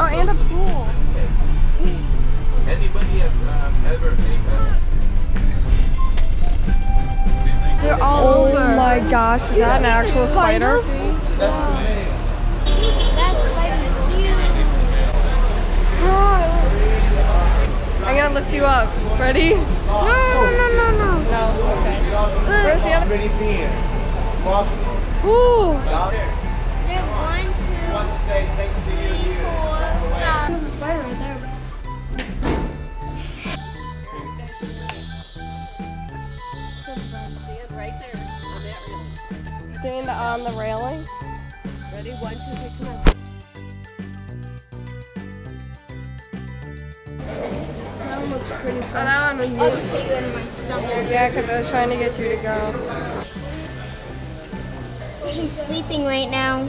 Oh, and a pool. Anybody have um, ever made They're all Oh over. my gosh, is that an actual spider? I'm gonna lift you up. Ready? No, no, no, no, no. No. Okay. Where's the other? Ready beer. Ooh. Say thanks to three, you. four. There's a spider right there. Stand on the railing. Ready? One, two, three, come on. That one looks pretty Oh, that one was I'll good. you in my stomach. Yeah, because I was trying to get you to go. He's sleeping right now.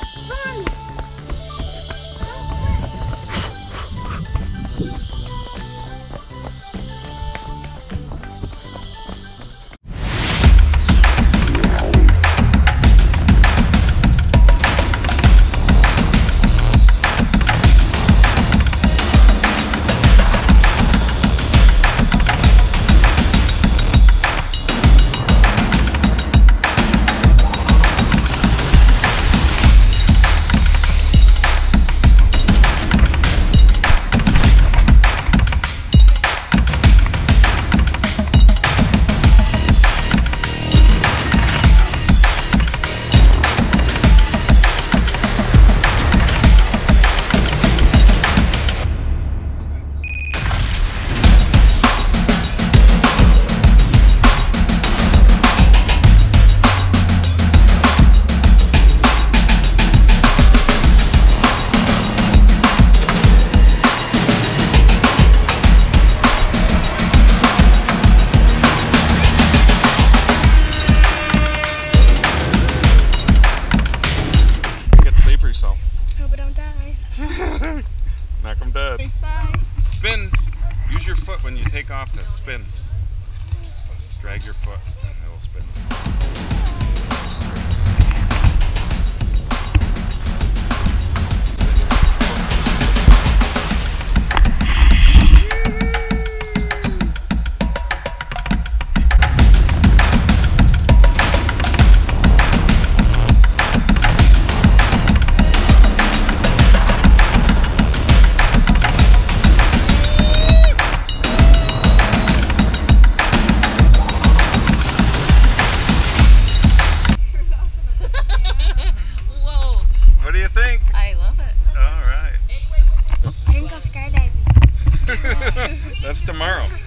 your foot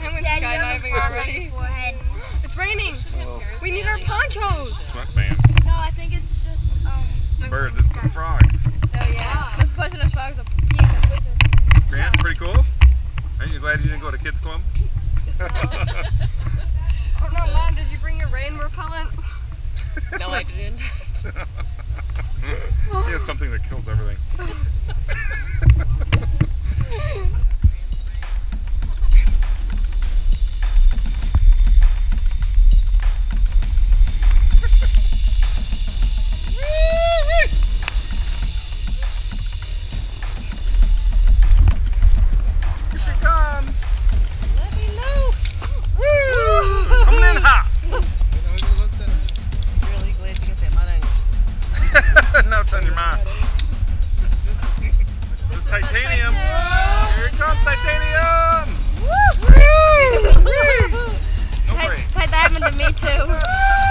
I went Dad, you skydiving already. It's raining. We need our ponchos. Sweat band. No, I think it's just um. Birds, it's the frogs. Oh yeah. Let's put us frogs up. Yeah. Grant, pretty cool. Aren't you glad you didn't go to kids club? Oh no, mom, did you bring your rain repellent? No, I didn't. she has something that kills everything. Here it comes, titanium. No break. hey, that happened to me too.